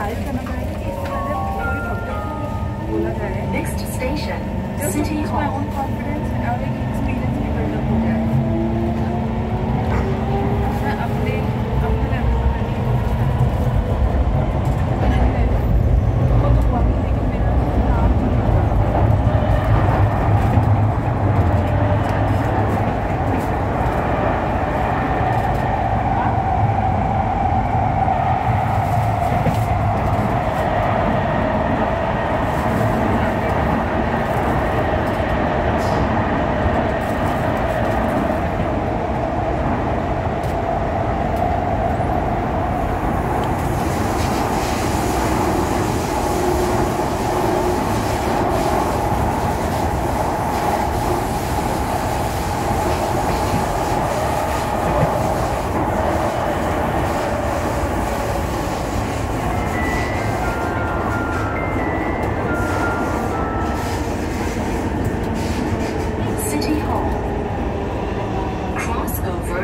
Decide करना पड़ेगा कि इससे पहले कोई पब्लिक बोला जाए Next station, Just City boost my Hall. own confidence और एक experience भी build up हो जाए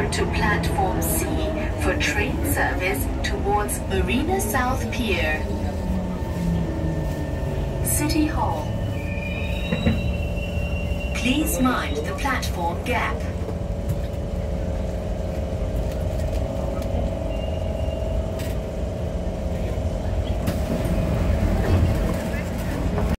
to platform C for train service towards Marina South Pier. City Hall. Please mind the platform gap.